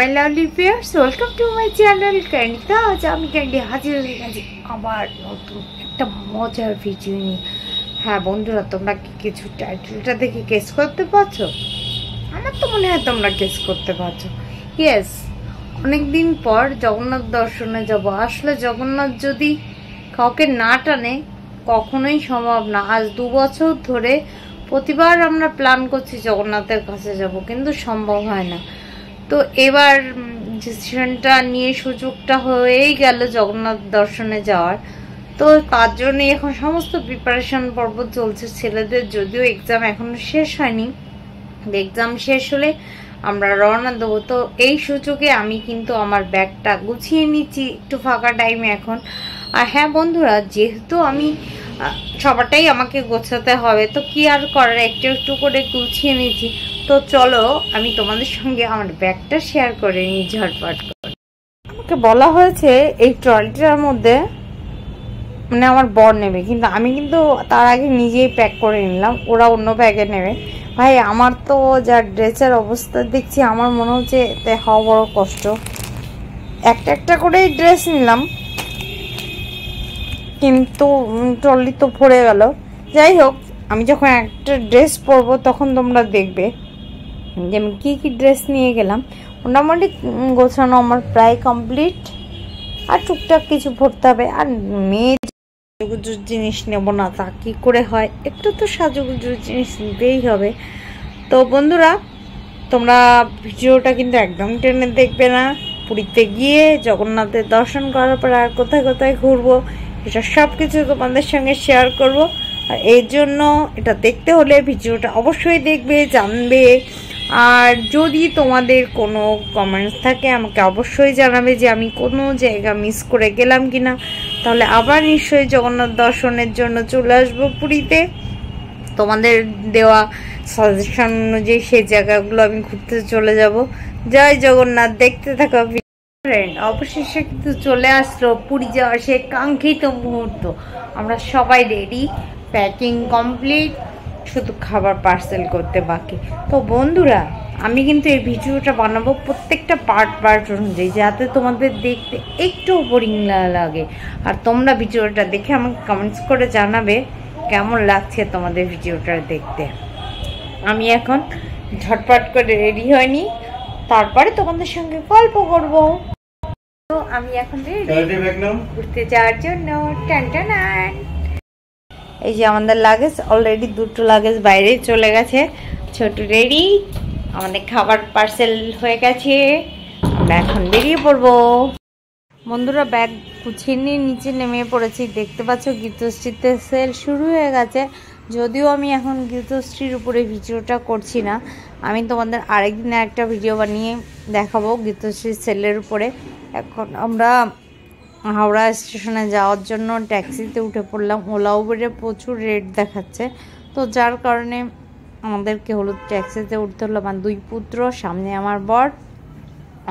My lovely viewers to my channel ক্যান্ডিতা আজ Candy হাজির হয়ে গেছি। নতুন একটা মজার ভিডিও হ্যাঁ বন্ধুরা, তোমরা কি কিছু টাইটেলটা দেখে কেস করতে পারছ? আমার তো মনে হয় তোমরা কেস করতে পারছ। ইয়েস অনেকদিন পর জগন্নাথ দর্শনে যাব। আসলে জগন্নাথ যদি কাউকে না টানে, কখনোই সম্ভব না। আজ দু বছর ধরে প্রতিবার আমরা প্ল্যান করছি জগন্নাথের কাছে যাব, কিন্তু সম্ভব হয় না। তো এবার ডিসিশনটা নিয়ে সুযোগটা হয়েই গেল জগন্নাথ দর্শনে যাওয়ার। তো তার জন্য এখন সমস্ত প্রিপারেশন পর্ব চলছে ছেলেদের, যদিও এক্সাম এখনও শেষ হয়নি। এক্সাম শেষ হলে আমরা রওনা দেবো। তো এই সুযোগে আমি কিন্তু আমার ব্যাগটা গুছিয়ে নিচ্ছি, একটু ফাঁকা টাইমে এখন। আর হ্যাঁ বন্ধুরা, যেহেতু আমি সবারটাই আমাকে গোছাতে হবে, তো কি আর করার? একটু একটু করে গুছিয়ে নিয়েছি তো চলো, আমি তোমাদের সঙ্গে আমার ব্যাগটা শেয়ার করে নিই ঝটপট করে। আমাকে বলা হয়েছে এই ট্রলিটার মধ্যে মানে আমার বর নেবে, কিন্তু আমি কিন্তু তার আগে নিজেই প্যাক করে নিলাম, ওরা অন্য ব্যাগে নেবে। ভাই, আমার তো যা ড্রেসের অবস্থা দেখছি, আমার মনে হচ্ছে এতে হওয়া বড় কষ্ট। একটা একটা করেই ড্রেস নিলাম। কিন্তু ট্রলি তো ভরে গেল। যাই হোক, আমি যখন একটা ড্রেস পরবো, তখন তোমরা দেখবে যে আমি কী কী ড্রেস নিয়ে গেলাম। মোটামুটি গোছানো আমার প্রায় কমপ্লিট আর টুকটাক কিছু ভরতে হবে। আর মেয়ে সাজুগুজুর জিনিস নেব না, তা কী করে হয়? একটু তো সাজুগুজুর জিনিস নিতেই হবে। তো বন্ধুরা, তোমরা ভিডিওটা কিন্তু একদম টেনে দেখবে না। পুরীতে গিয়ে জগন্নাথের দর্শন করার পর আর কোথায় কোথায় ঘুরবো এটা সব কিছু তোমাদের সঙ্গে শেয়ার করব। আর এর জন্য এটা দেখতে হলে ভিডিওটা অবশ্যই দেখবে, জানবে। আর যদি তোমাদের কোনো কমেন্টস থাকে, আমাকে অবশ্যই জানাবে যে আমি কোনো জায়গা মিস করে গেলাম কিনা। তাহলে আবার নিশ্চয়ই জগন্নাথ দর্শনের জন্য চলে আসব পুরীতে। তোমাদের দেওয়া সাজেশন অনুযায়ী সেই জায়গাগুলো আমি ঘুরতে চলে যাব। জয় জগন্নাথ, দেখতে থাকো ফ্রেন্ড অবশেষে কিন্তু চলে আসলো পুরী যাওয়ার সে কাঙ্ক্ষিত মুহূর্ত। আমরা সবাই রেডি প্যাকিং কমপ্লিট শুধু খাবার পার্সেল করতে বাকি। তো বন্ধুরা, আমি কিন্তু এই ভিডিওটা বানাবো প্রত্যেকটা পার্ট পার্ট অনুযায়ী, যাতে তোমাদের দেখতে একটু বোরিং লাগে। আর তোমরা ভিডিওটা দেখে আমাকে কমেন্টস করে জানাবে কেমন লাগছে তোমাদের ভিডিওটা দেখতে। আমি এখন ঝটপট করে রেডি হয়নি। তারপরে তোমাদের সঙ্গে গল্প করব। তো আমি এখন রেডি ঘুরতে যাওয়ার জন্য। টান টানান। এই যে আমাদের লাগেজ অলরেডি দুটো লাগেজ বাইরে চলে গেছে। ছোট রেডি আমাদের খাবার পার্সেল হয়ে গেছে। আমরা এখন বেরিয়ে পড়ব। বন্ধুরা ব্যাগ গুছিয়ে নিয়ে নিচে নেমে পড়েছি। দেখতে পাচ্ছ গীতশ্রীতে সেল শুরু হয়ে গেছে। যদিও আমি এখন গীতশ্রীর উপরে ভিডিওটা করছি না, আমি তোমাদের আরেকদিন একটা ভিডিও বানিয়ে দেখাবো গীতশ্রীর সেলের উপরে। এখন আমরা হাওড়া স্টেশনে যাওয়ার জন্য ট্যাক্সিতে উঠে পড়লাম। ওলা উবেরে প্রচুর রেট দেখাচ্ছে। তো যার কারণে আমাদেরকে হলুদ ট্যাক্সিতে উঠতে হলো। আমার দুই পুত্র, সামনে আমার বর।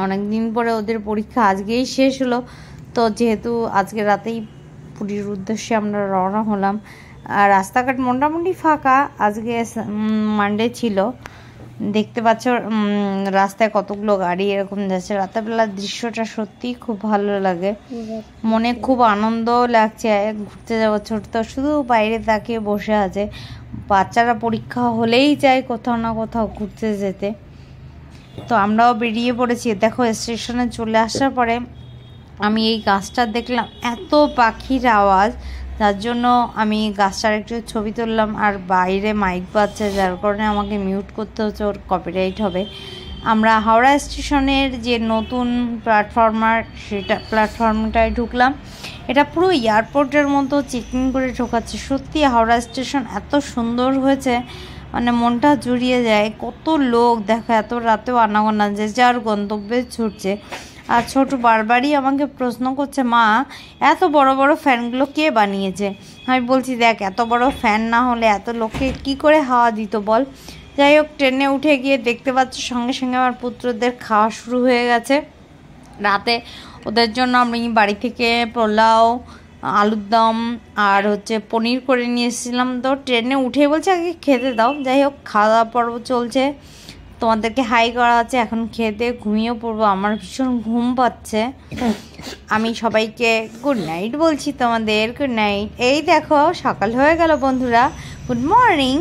অনেক দিন পরে ওদের পরীক্ষা আজকেই শেষ হলো। তো যেহেতু আজকে রাতেই পুরীর উদ্দেশ্যে আমরা রওনা হলাম আর রাস্তাঘাট মোটামুটি ফাঁকা। আজকে মানডে ছিল। দেখতে পাচ্ছ রাস্তায় কতগুলো গাড়ি এরকম যাচ্ছে। রাতেরবেলার দৃশ্যটা সত্যি খুব ভালো লাগে। মনে খুব আনন্দ লাগছে। ঘুরতে যাব ছোট তো শুধু বাইরে তাকিয়ে বসে আছে। বাচ্চারা পরীক্ষা হলেই চায় কোথাও না কোথাও ঘুরতে যেতে। তো আমরাও বেরিয়ে পড়েছি। দেখো, স্টেশনে চলে আসার পরে আমি এই গাছটা দেখলাম। এত পাখির আওয়াজ। যার জন্য আমি গাছটার একটু ছবি তুললাম, আর বাইরে মাইক বাজছে, যার কারণে আমাকে মিউট করতে হচ্ছে, ওর কপিরাইট হবে। আমরা হাওড়া স্টেশনের যে নতুন প্ল্যাটফর্মার সেটা প্ল্যাটফর্মটায় ঢুকলাম। এটা পুরো এয়ারপোর্টের মতো চেকিং করে ঢোকাচ্ছে। সত্যি হাওড়া স্টেশন এত সুন্দর হয়েছে। মানে মনটা জুড়িয়ে যায়। কত লোক দেখো, এত রাতেও আনাগোনা যে যার গন্তব্যে ছুটছে। আর ছোট বারবারই আমাকে প্রশ্ন করছে, মা, এত বড় বড় ফ্যানগুলো কে বানিয়েছে? আমি বলছি, দেখ, এত বড় ফ্যান না হলে এত লোককে কি করে হাওয়া দিত বল? যাই হোক, ট্রেনে উঠে গিয়ে দেখতে পাচ্ছ, সঙ্গে সঙ্গে আমার পুত্রদের খাওয়া শুরু হয়ে গেছে। রাতে ওদের জন্য আমি বাড়ি থেকে পোলাও আলুর দম আর হচ্ছে পনির করে নিয়ে এসেছিলাম তো ট্রেনে উঠে বলছে, আগে খেতে দাও। যাই হোক খাওয়া দাওয়া পর্ব চলছে। তোমাদেরকে হাই করা আছে, এখন খেতে ঘুমিয়ে পড়ব। আমার ভীষণ ঘুম পাচ্ছে। আমি সবাইকে গুড নাইট বলছি তোমাদের গুড নাইট এই দেখো, সকাল হয়ে গেল বন্ধুরা। গুড মর্নিং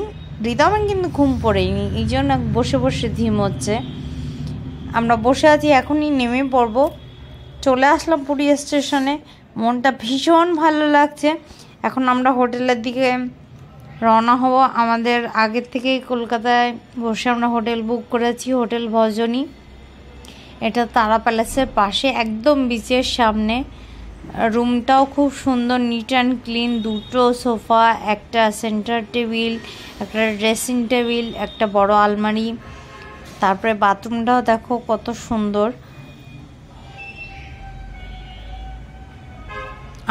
রিদমের কিন্তু ঘুম পড়েনি, এই জন্য বসে বসে ধিম হচ্ছে। আমরা বসে আছি, এখনই নেমে পড়ব। চলে আসলাম পুরী স্টেশনে। মনটা ভীষণ ভালো লাগছে। এখন আমরা হোটেলের দিকে রওনা হব। আমাদের আগের থেকেই কলকাতায় বসে আমরা হোটেল বুক করেছি, হোটেল ভজনী। এটা তারা প্যালেসের পাশে, একদম বিচের সামনে। রুমটাও খুব সুন্দর নিট অ্যান্ড ক্লিন দুটো সোফা, একটা সেন্টার টেবিল একটা ড্রেসিং টেবিল একটা বড় আলমারি। তারপরে বাথরুমটাও দেখো কত সুন্দর।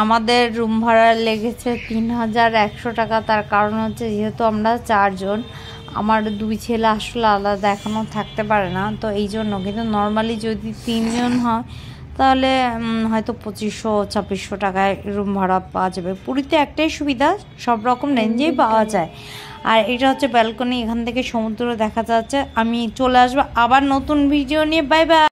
আমাদের রুম ভাড়া লেগেছে তিন হাজার একশো টাকা। তার কারণ হচ্ছে যেহেতু আমরা চারজন আমার দুই ছেলে আসলে আলাদা এখনও থাকতে পারে না। তো এই জন্য কিন্তু নর্মালি যদি তিনজন হয় তাহলে হয়তো পঁচিশশো ছাব্বিশশো টাকায় রুম ভাড়া পাওয়া যাবে। পুরীতে একটাই সুবিধা সব রকম রেঞ্জেই পাওয়া যায়। আর এটা হচ্ছে ব্যালকনি এখান থেকে সমুদ্র দেখা যাচ্ছে। আমি চলে আসব আবার নতুন ভিডিও নিয়ে। Bye bye